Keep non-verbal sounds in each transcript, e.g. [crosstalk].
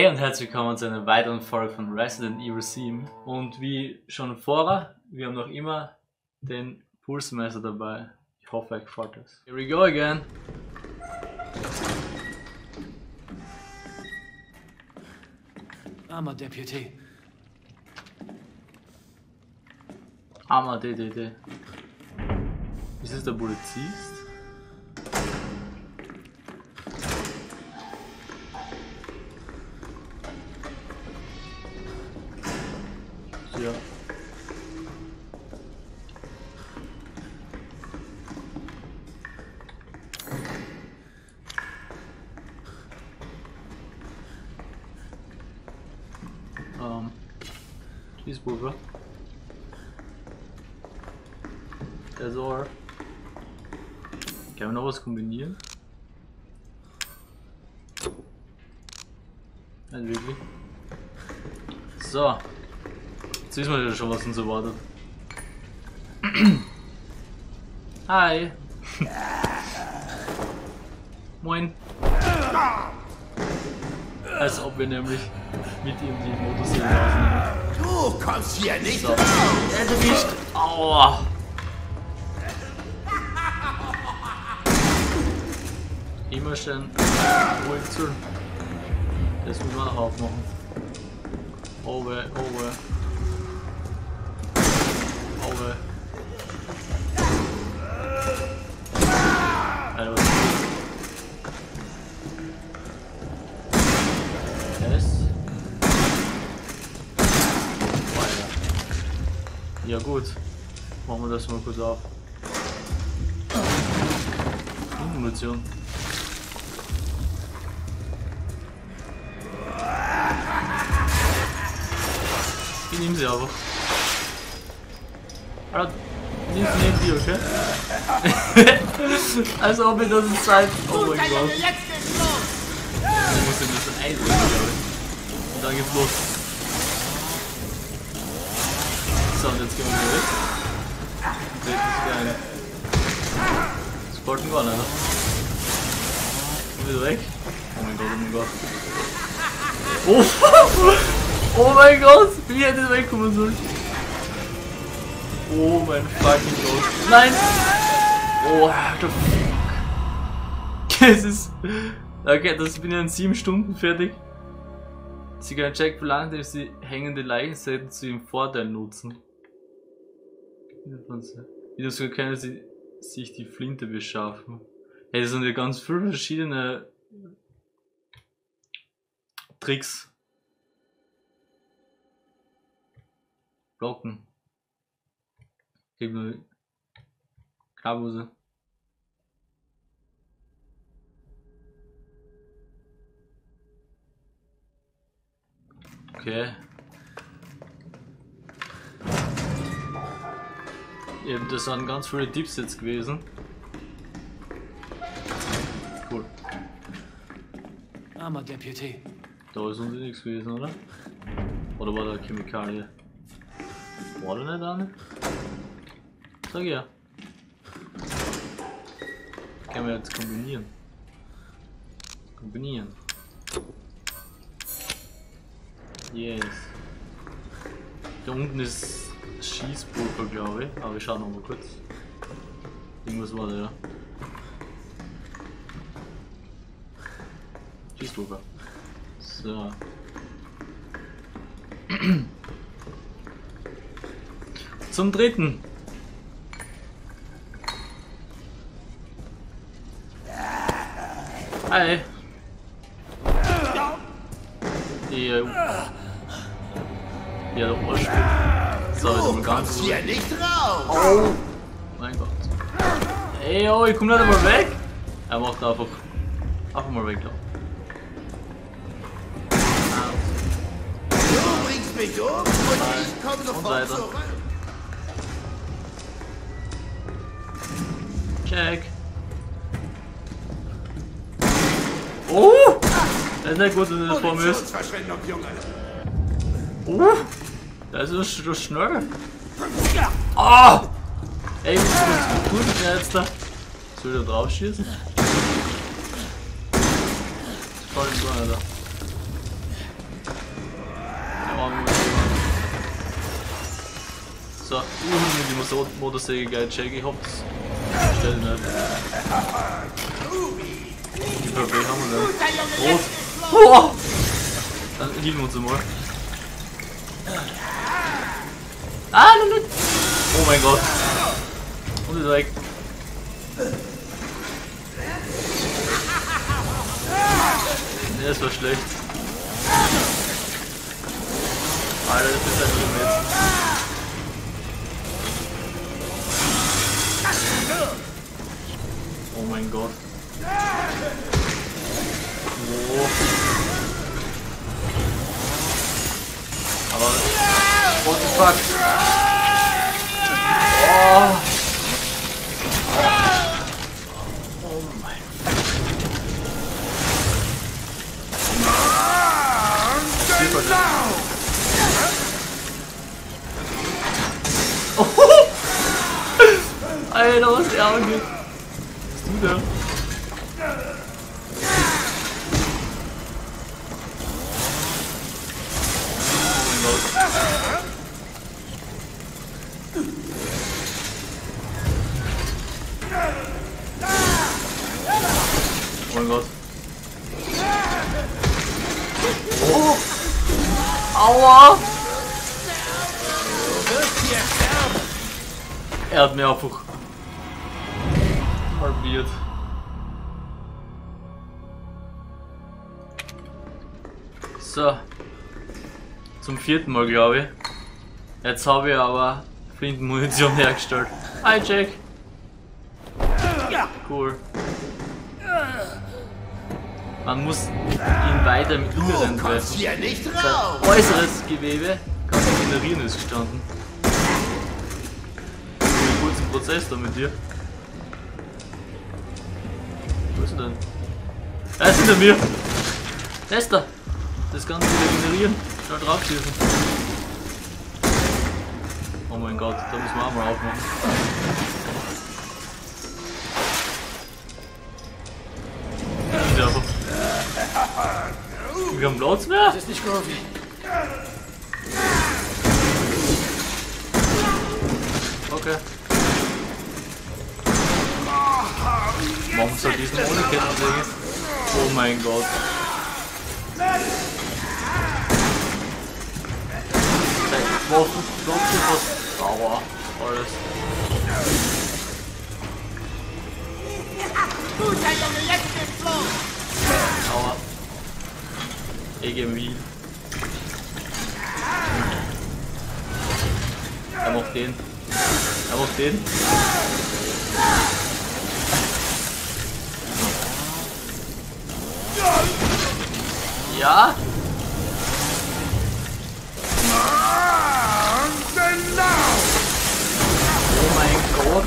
Hey und herzlich willkommen zu einer weiteren Folge von Resident Evil 7. Und wie schon vorher, wir haben noch immer den Pulsmesser dabei. Ich hoffe, euch gefällt das. Here we go again. Armer Deputy. Armer DDD. Ist es der Polizist? Nicht wirklich. So. Jetzt wissen wir ja schon, was uns erwartet. [clears throat] Hi. [laughs] Moin. Als ob wir nämlich mit ihm die Motorsäge aufnehmen. Du kommst hier nicht So. raus! Erwischt. Aua. [laughs] Immer schön ruhig zu. Das müssen wir auch aufmachen. Das? S. Weiter. Ja gut. Machen wir das mal kurz auf. Munition. Ich nehme sie aber. Alter, sie neben dir, okay? [laughs] Als ob ich das in Zeit. Oh mein Gott. Ich muss ein bisschen glaube ich. Und dann geht's los. So, und jetzt gehen wir wieder weg. Das geil. Das wollten wir nicht, ne? Sind wir wieder weg? Oh mein Gott, oh mein Gott. Oh! Oh mein Gott! Wie hätte es wegkommen sollen? Oh mein fucking Gott. Nein! Oh, Alter, fuck. [laughs] Es ist. Okay, das bin ich in 7 Stunden fertig. Sie können wie lange indem sie hängende Leichensäten zu ihrem Vorteil nutzen. Wieder so können sie sich die Flinte beschaffen. Hey, das sind ja ganz viele verschiedene Tricks. Blocken. Mir Klabuse. Okay. Eben, das waren ganz viele Tipps jetzt gewesen. Cool. Armer Deputy. Da ist uns nichts gewesen, oder? Oder war da Chemikalie? War da nicht eine? Sag ja. Können wir jetzt kombinieren. Kombinieren. Yes. Da unten ist Schießpulver, glaube ich. Aber ich schau noch mal kurz. Irgendwas war da, ja. Schießpulver. So. [clears throat] Zum dritten. Hi. Die, ja, der Ohrspitz. So, Du ganz kommst hier nicht raus! Oh mein Gott. Ey, oh, ich komm nicht einmal weg. Er macht einfach. Einfach mal weglaufen. Du bringst mich um und ich komme sofort zurück. Check. Das ist nicht gut, wenn du das vor mir ist. Munitionsverschwendung, Junge. Uh, das ist das ist schnell. Ah! Ey, was was tut denn jetzt da? Soll ich da drauf schießen? Voll im Tor, Alter. So, uh, die Motor Motorsäge geil check, ich hab's. Stell nicht. Wie viel Weg haben wir denn? Rot. Oh! Dann hielten wir uns einmal. Ah, nein. Oh mein Gott. Und ist weg. Nee, das war schlecht. Alter, das ist ein Limit. Oh mein Gott. Oh! Aua! Er hat mir einfach halbiert. So. Zum vierten Mal, glaube ich. Jetzt habe ich aber Flintenmunition hergestellt. Hi, Jack. Cool. Man muss ihn weiter im Inneren Du kommst treffen. hier nicht raus. äußeres Gewebe kann regenerieren, ist gestanden. Einen kurzen Prozess da mit dir. Wo ist er denn? Er ist hinter mir! Tester! Das Ganze regenerieren. Schau drauf schießen. Oh mein Gott, da müssen wir auch mal aufmachen. Wir haben Platz mehr? Das ist nicht Groovy. Okay. Warum soll diesen ohne Kettensäge? Oh mein Gott. Waffen, trotzdem was. Aua, alles. Guter Junge, jetzt geht's los. Aua. Irgendwie. Er macht den. Er macht den. Ja? Oh mein Gott.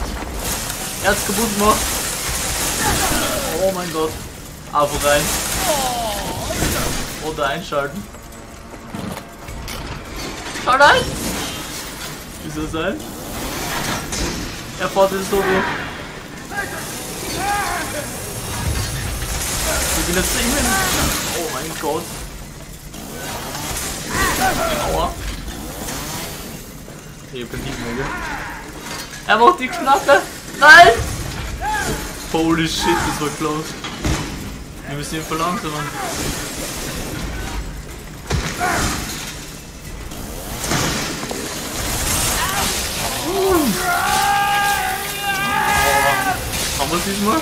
Er hat's kaputt gemacht. Oh mein Gott. Einfach rein. Oder einschalten. Schau rein! Wie soll es sein? Er fährt jetzt so durch. Wir gehen jetzt singen. Oh mein Gott. Aua. Ich keinen Hieb mehr, gell? Er macht die Knappe. Nein! Holy shit, das war close. Wir müssen ihn verlangsamen. Haben wir es diesmal?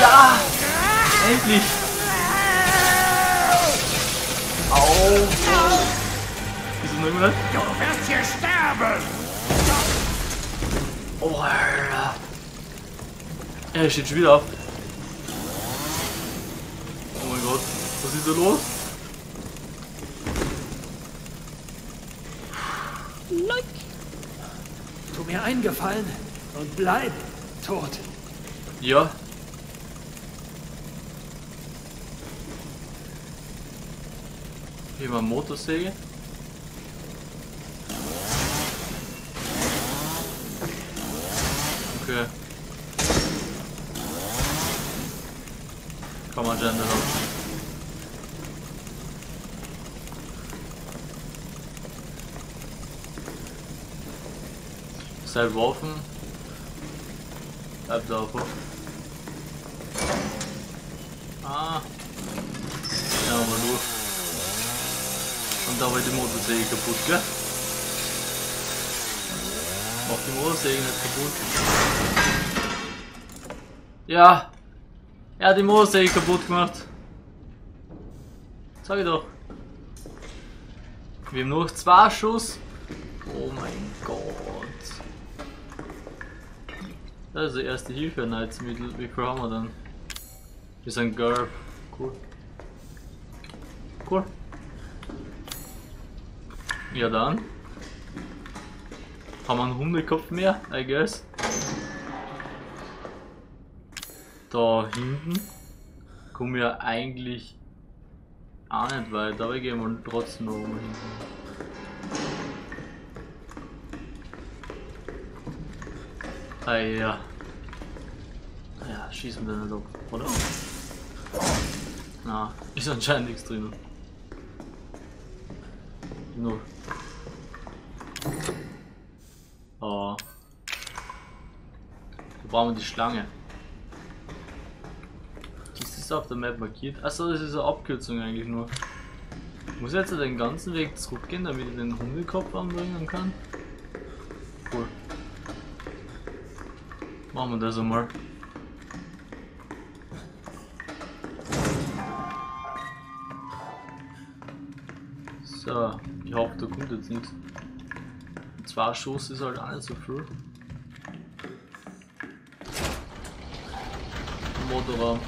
Ja! Endlich! Au! Wieso noch immer? Du wirst hier sterben. Oh. Er steht schon wieder auf. Oh mein Gott. Was ist da los? Tu mir einen Gefallen. Und bleib tot. Ja. Hier mal Motorsäge. Okay. Kann man Gender noch. Seid Waffen. Bleibt da auf. Ah. Ja, mal durch. Und da war die Motorsäge kaputt, gell? Mach die Motorsäge nicht kaputt. Ja. Er hat die Motorsäge kaputt gemacht. Sag ich doch. Wir haben noch zwei Schuss. Oh mein Gott. Das ist die erste Hilfe Hilfeeinheitsmittel. Wie viel wir dann? Wir sind Gerb. Cool. Cool. Ja dann. Haben wir einen Hundekopf mehr, I guess. Da hinten kommen wir eigentlich auch nicht weiter, aber gehen wir trotzdem noch oben hinten. Ah ja. Ja, schießen wir nicht ab, oder? Na, ist anscheinend nichts drin. Nur. Oh. Da brauchen wir die Schlange. Auf der Map markiert? Achso, das ist eine Abkürzung eigentlich nur. Ich muss jetzt den ganzen Weg zurückgehen, damit ich den Hundekopf anbringen kann. Cool. Machen wir das einmal. So, ich hoffe, da kommt jetzt nichts. Zwei Schuss ist halt auch nicht so viel. Motorraum.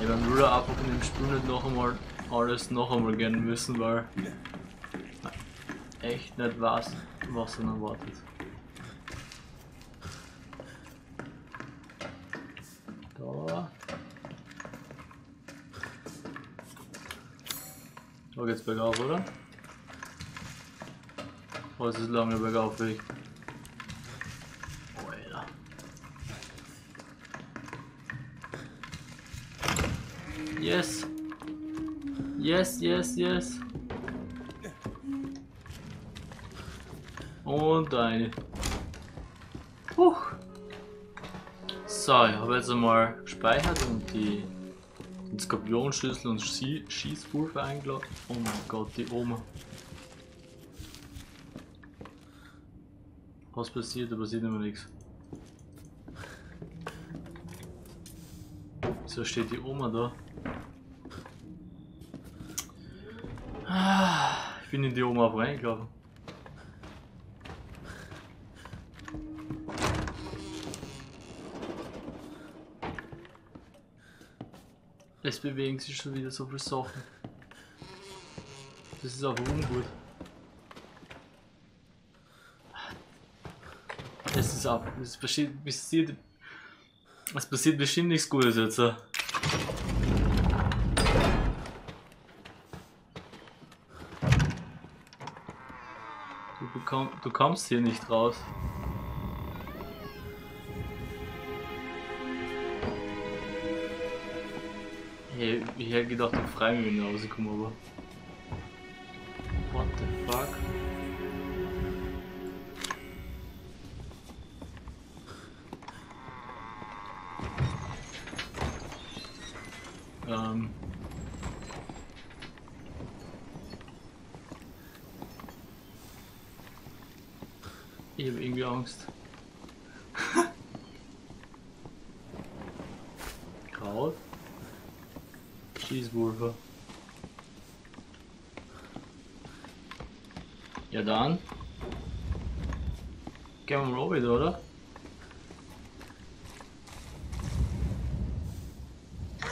Ich werde nur einfach in dem Spiel nicht noch einmal alles noch einmal gehen müssen, weil echt nicht weiß, was dann erwartet. Da. Da geht's bergauf, oder? Oh, es ist lange bergauf Weg. Yes, yes, yes. Und eine. Huch. So, ich habe jetzt einmal gespeichert und die den Skorpionschlüssel und Schie Schießpulver eingeladen. Oh mein Gott, die Oma. Was passiert? Da passiert immer nichts. So steht die Oma da. Ich bin in die Oma auch reingelaufen. Es bewegen sich schon wieder so viele Sachen. Das ist aber ungut. Es ist ab. Es passiert, passiert, es passiert bestimmt nichts Gutes jetzt. Äh. Du, kommst hier nicht raus. Hey, ich hätte gedacht, ich frei mich, wenn ich nach Hause komme, aber. What the fuck? Ja dann. Gehen wir mal runter, oder?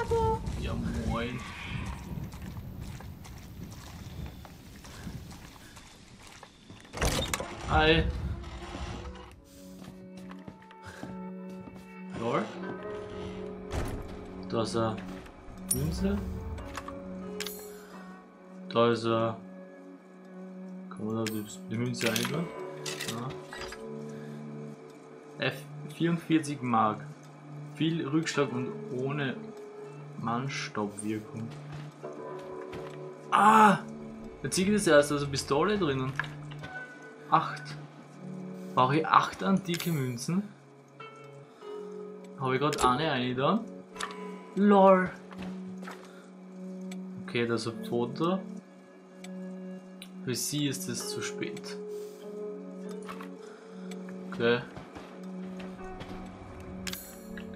Abo. Ja moin. Hi. Lol. Da ist er. Münze. Da ist er. Da die, Münze einbauen? Ja. F44 Mark. Viel Rückschlag und ohne Mannstoppwirkung. Ah! Jetzt ich das erst, also Pistole drinnen. Acht. Brauche ich acht antike Münzen? Habe ich gerade eine eine da? LOL. Okay, das ist ein Foto. Für sie ist es zu spät. Okay.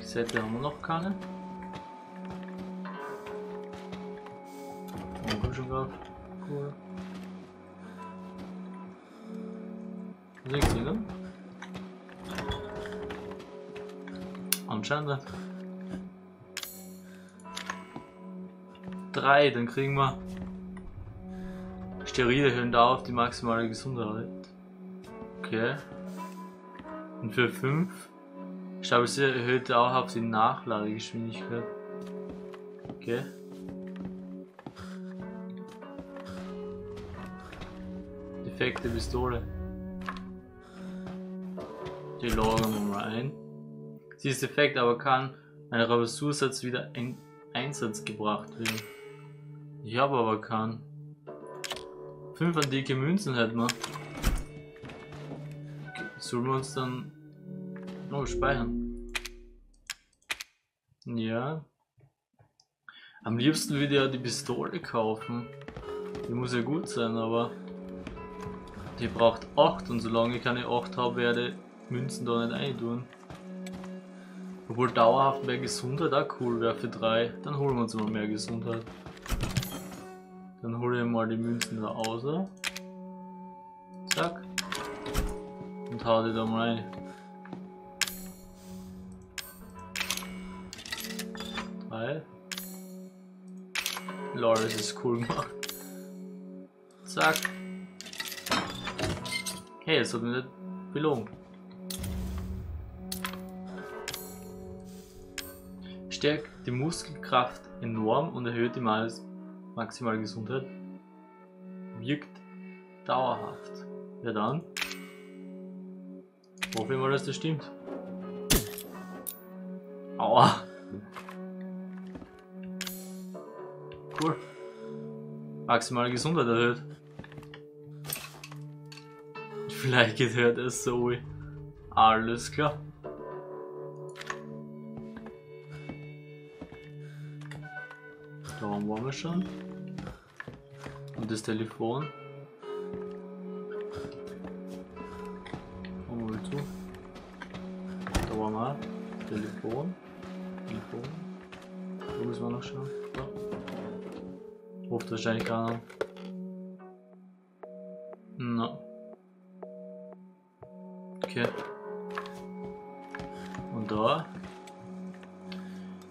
Seite haben wir noch keine. Schon drauf. Cool. Links wieder. Anscheinend. Drei, dann kriegen wir Steroide hören da auf die maximale Gesundheit. Okay. Und für 5 Stabilisierung erhöht auch auf die Nachladegeschwindigkeit. Okay. Defekte Pistole. Die loggen wir mal ein. Sie ist defekt, aber kann ein Rabazursatz wieder in Einsatz gebracht werden. Ich habe aber keinen. Fünf antike Münzen hätten wir. Sollen wir uns dann noch speichern? Ja. Am liebsten würde ich ja die Pistole kaufen. Die muss ja gut sein, aber die braucht 8 und solange ich keine 8 habe, werde Münzen da nicht eintun. Obwohl dauerhaft mehr Gesundheit auch cool wäre für 3. Dann holen wir uns mal mehr Gesundheit. Dann hole ich mal die Münzen da raus. Zack. Und hau die da mal rein. Drei. Lol, das ist cool gemacht. Zack. Hey, jetzt hat mich nicht belohnt. Stärkt die Muskelkraft enorm und erhöht die maximale Gesundheit. Wirkt dauerhaft. Ja dann. Hoffe ich mal, dass das stimmt. Aua. Cool. Maximale Gesundheit erhöht. Vielleicht gehört es so. Alles klar. Wir schon. Und das Telefon. Machen wir mal. Da waren wir. Telefon. Telefon. Wo müssen wir noch schauen? Da. Ruft wahrscheinlich keiner. Na. Okay. Und da.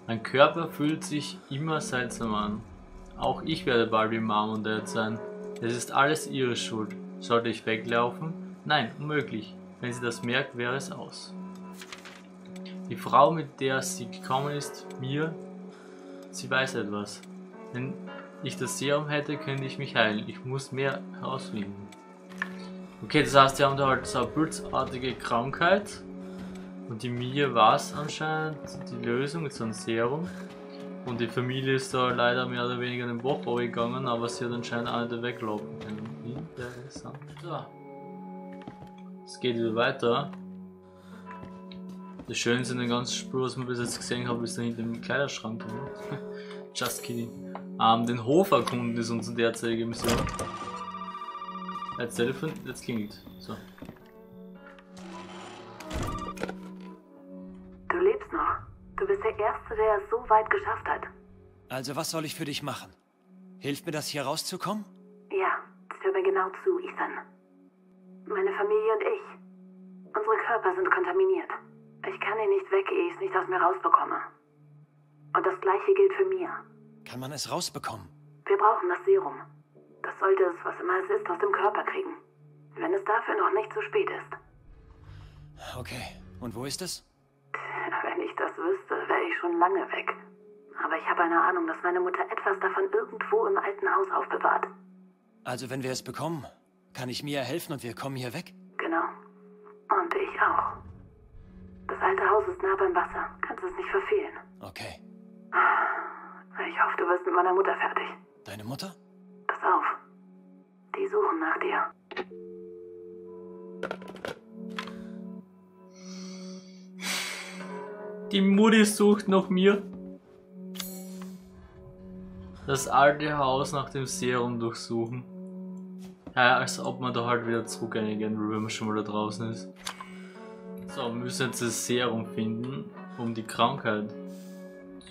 Mein Körper fühlt sich immer seltsam an. Auch ich werde bald und Dad sein. Es ist alles ihre Schuld. Sollte ich weglaufen? Nein, unmöglich. Wenn sie das merkt, wäre es aus. Die Frau, mit der sie gekommen ist, mir, sie weiß etwas. Wenn ich das Serum hätte, könnte ich mich heilen. Ich muss mehr herausfinden. Okay, das heißt, sie haben da halt so eine pilzartige Krankheit. Und die Mia war es anscheinend die Lösung mit so einem Serum. Und die Familie ist da leider mehr oder weniger den Bach gegangen, aber sie hat anscheinend auch nicht weglaufen können. Interessant. So. Es geht wieder weiter. Das Schönste in den ganzen Spur, was man bis jetzt gesehen haben, ist da hinter dem Kleiderschrank. [laughs] Just kidding. Ähm, den Hof erkunden ist unsere derzeitige Mission. Jetzt Telefon, jetzt klingelt. So. Der es so weit geschafft hat. Also was soll ich für dich machen? Hilft mir das hier rauszukommen? Ja, hör mir genau zu, Ethan. Meine Familie und ich. Unsere Körper sind kontaminiert. Ich kann hier nicht weg, ehe ich es nicht aus mir rausbekomme. Und das gleiche gilt für mir. Kann man es rausbekommen? Wir brauchen das Serum. Das sollte es, was immer es ist, aus dem Körper kriegen. Wenn es dafür noch nicht zu spät ist. Okay. Und wo ist es? Wenn ich das wüsste, wäre ich schon lange weg. aber ich habe eine Ahnung, dass meine Mutter etwas davon irgendwo im alten Haus aufbewahrt. Also wenn wir es bekommen, kann ich Mia helfen und wir kommen hier weg? Genau. Und ich auch. Das alte Haus ist nah beim Wasser. Kannst es nicht verfehlen. Okay. Ich hoffe, du wirst mit meiner Mutter fertig. Deine Mutter? Pass auf. Die suchen nach dir. Die Mutti sucht nach mir. Das alte Haus nach dem Serum durchsuchen. Ja, als ob man da halt wieder zurück reingehen will, wenn man schon mal da draußen ist. So, wir müssen jetzt das Serum finden, um die Krankheit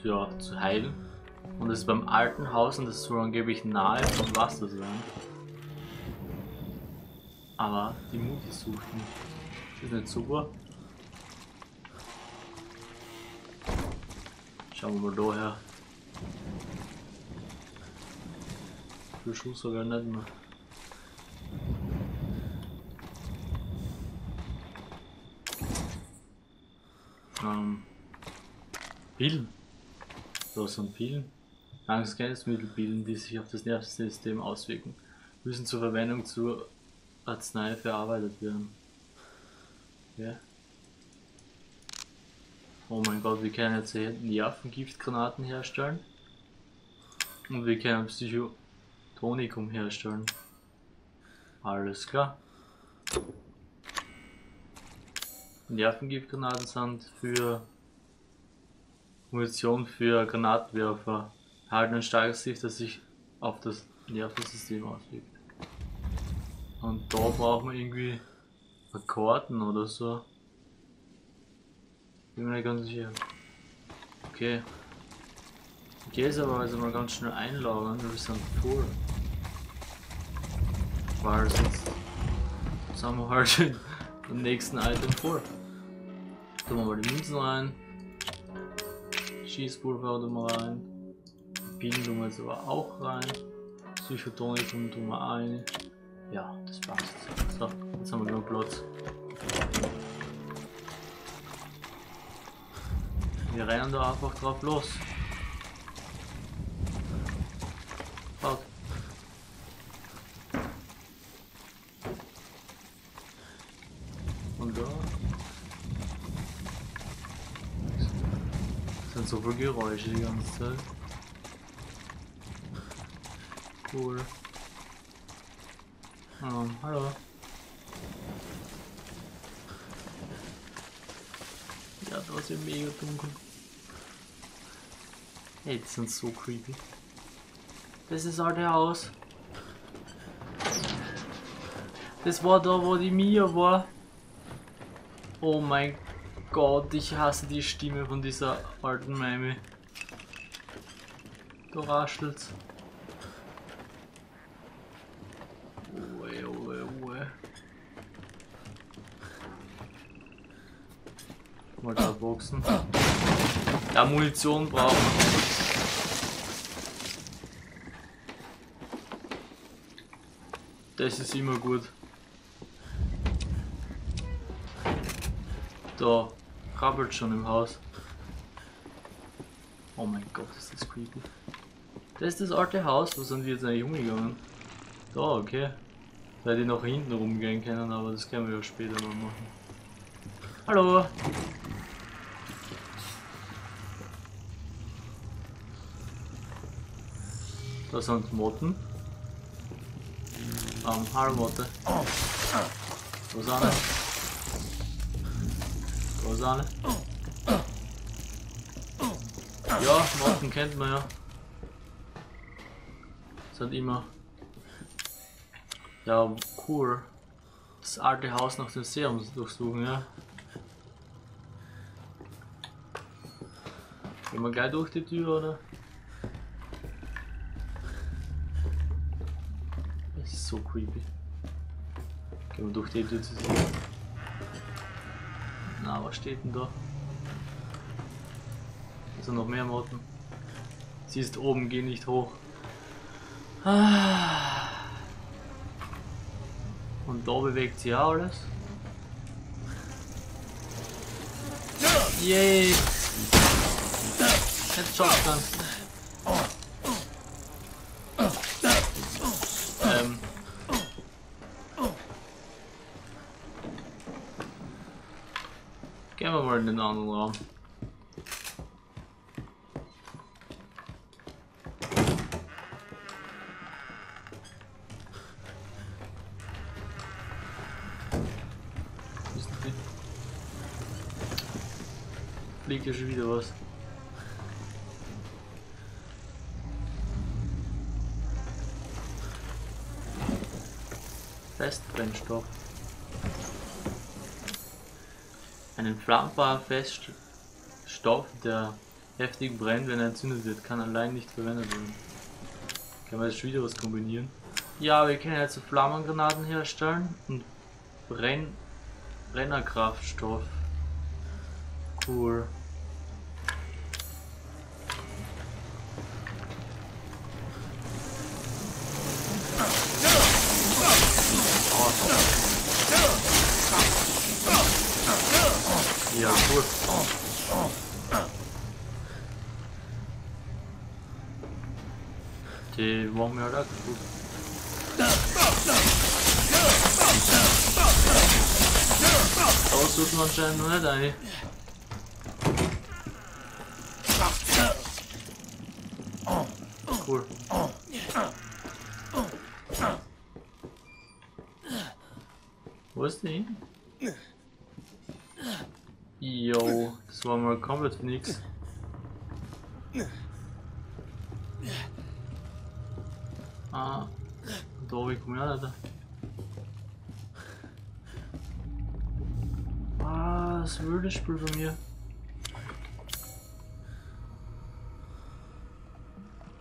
ja, zu heilen. Und das ist beim alten Haus und das soll angeblich nahe vom Wasser sein. Aber die Mutti sucht mich. Ist nicht super. Schauen wir mal da her. Viel Schuss sogar nicht mehr. Ähm. Pillen. Da sind Pillen. Angstgrenzmittelpillen, die sich auf das Nervensystem auswirken, müssen zur Verwendung zur Arznei verarbeitet werden. Ja. Oh mein Gott, wir können jetzt Nervengiftgranaten herstellen. Und wir können Psychotonikum herstellen. Alles klar. Nervengiftgranaten sind für Munition für Granatwerfer. Halten ein starkes Gift, das sich auf das Nervensystem auswirkt. Und da brauchen wir irgendwie Akkorden oder so. Bin mir nicht ganz sicher. Okay. Ich gehe es aber also mal ganz schnell einlagern, wir sind voll. Weil sonst sind wir halt im nächsten Item voll. Tun wir mal die Münzen rein. Schießpulver tun wir rein. Pillen tun wir jetzt aber auch rein. Psychotonikum tun wir ein. Ja, das passt. So, jetzt haben wir genug Platz. Wir rennen da einfach drauf los. Schaut. Und da sind so viele Geräusche die ganze Zeit. Cool. Ähm, hallo. Ja mega dunkel. Hey, die sind so creepy. Das ist halt der Haus. Das war da, wo die Mia war. Oh mein Gott, ich hasse die Stimme von dieser alten Mami. Da raschelt's. Mal da boxen. Ja, Munition brauchen. Das ist immer gut. Da krabbelt schon im Haus. Oh mein Gott, ist das creepy. Das ist das alte Haus, wo sind wir jetzt eigentlich umgegangen? Da, okay. Da hätte ich nach hinten rumgehen können, aber das können wir ja später mal machen. Hallo! Da sind Motten. Ähm, hallo Motte. Wo ist eine? Wo ist eine? Ja, Motten kennt man ja. Sind immer. Ja, cool. Das alte Haus nach dem Serum durchsuchen, ja. Gehen wir gleich durch die Tür, oder? Das ist creepy. Gehen wir durch die Tür zu sehen. Na, was steht denn da? Da sind noch mehr Motten. Sie ist oben, geh nicht hoch. Ah. Und da bewegt sich auch alles. Yay! Jetzt Shotgun. Ähm. Gehen wir mal in den anderen Raum. Fliegt ja schon wieder was. Festbrennstoff. Ein entflammbarer Feststoff, der heftig brennt, wenn er entzündet wird, kann allein nicht verwendet werden. Können wir jetzt wieder was kombinieren? Ja, wir können jetzt Flammengranaten herstellen und Brenn Brennerkraftstoff. Cool. Waren mir halt auch gut. Das man anscheinend noch nicht ein. Cool. Wo ist die? Yo, das war mal komplett nix. Ah, da wie komme ich auch nicht. Ah, das wilde Spiel von mir.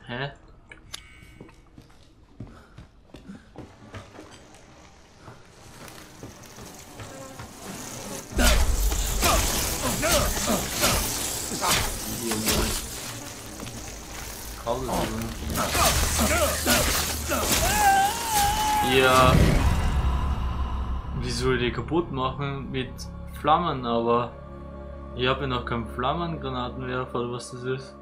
Hä? Kaputt machen mit Flammen, aber ich habe ja noch keinen Flammengranatenwerfer oder was das ist.